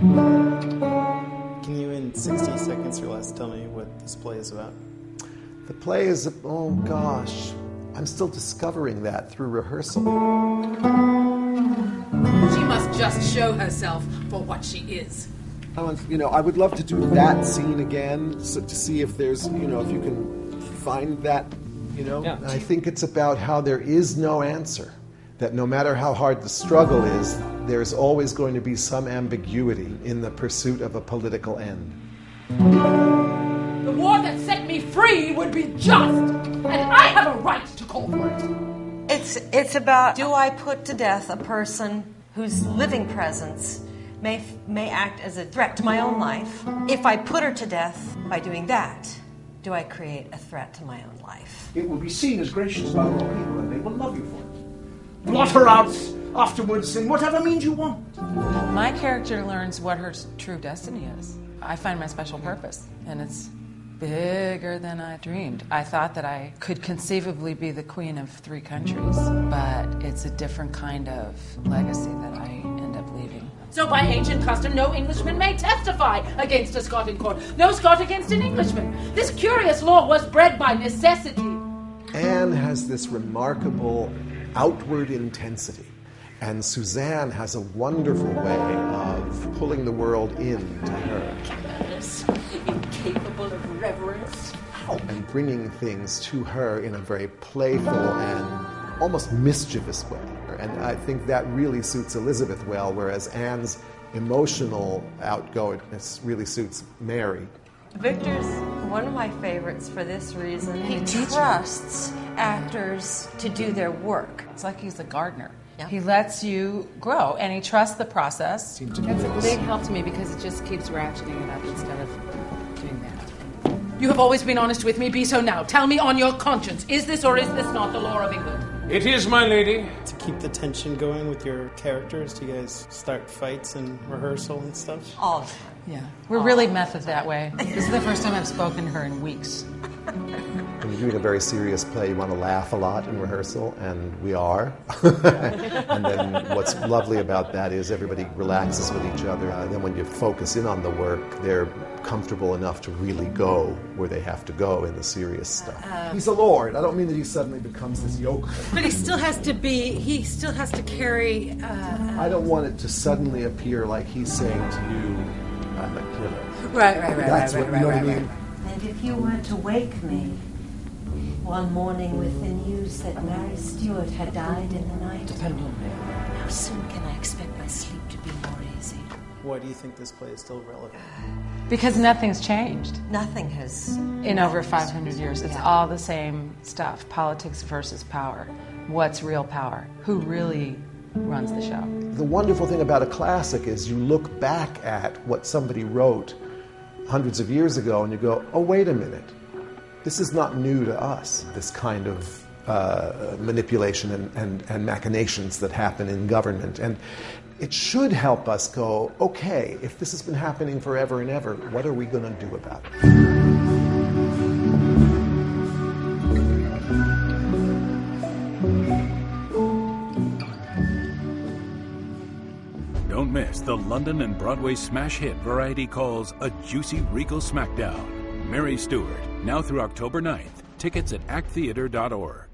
Can you, in 60 seconds or less, tell me what this play is about? The play is, oh gosh, I'm still discovering that through rehearsal. She must just show herself for what she is. Uh, you know, I would love to do that scene again so to see if there's, you know, if you can find that, you know. Yeah. I think it's about how there is no answer. That no matter how hard the struggle is, there's always going to be some ambiguity in the pursuit of a political end. The war that set me free would be just, and I have a right to call for it. It's it's about do I put to death a person whose living presence may may act as a threat to my own life? If I put her to death by doing that, do I create a threat to my own life? It will be seen as gracious by all people, and they will love you for it. Blot her out afterwards in whatever means you want. My character learns what her true destiny is. I find my special purpose, and it's bigger than I dreamed. I thought that I could conceivably be the queen of three countries, but it's a different kind of legacy that I end up leaving. So, by ancient custom, no Englishman may testify against a Scot in court. No Scot against an Englishman. This curious law was bred by necessity. Anne has this remarkable outward intensity, and Suzanne has a wonderful way of pulling the world into her Careless, incapable of reverence. and bringing things to her in a very playful and almost mischievous way. And I think that really suits Elizabeth well, whereas Anne's emotional outgoingness really suits Mary. Victor's one of my favorites for this reason. He trusts actors to do their work. It's like he's a gardener. Yeah. He lets you grow, and he trusts the process. Seems to That's a this- big help to me because it just keeps ratcheting it up instead of doing that. You have always been honest with me. Be so now. Tell me on your conscience. Is this or is this not the law of England? It is, my lady. To keep the tension going with your characters, do you guys start fights and rehearsal and stuff? All the time. Yeah, we're really method that way. This is the first time I've spoken to her in weeks. When you're doing a very serious play, you want to laugh a lot in rehearsal, and we are. and then what's lovely about that is everybody relaxes with each other. And then when you focus in on the work, they're comfortable enough to really go where they have to go in the serious stuff. He's a lord. I don't mean that he suddenly becomes this yoke. But he still has to be, he still has to carry. Uh, I don't want it to suddenly appear like he's saying to you, I'm a killer. right, right, right, That's right, what, right, you know right, what I right, mean? And if you were to wake me one morning with the news that Mary Stuart had died in the night, Depend on me. how soon can I expect my sleep to be more easy? Why do you think this play is still relevant? Because nothing's changed Nothing has. in over 500 years. It's Yeah. all the same stuff politics versus power. What's real power? Who really runs the show? The wonderful thing about a classic is you look back at what somebody wrote hundreds of years ago and you go, oh, wait a minute. This is not new to us, this kind of uh, manipulation and, and, and machinations that happen in government. And it should help us go, okay, if this has been happening forever and ever, what are we going to do about it? Don't miss the London and Broadway smash hit Variety calls a juicy regal smackdown. Mary Stuart, now through October 9th. Tickets at acttheatre.org.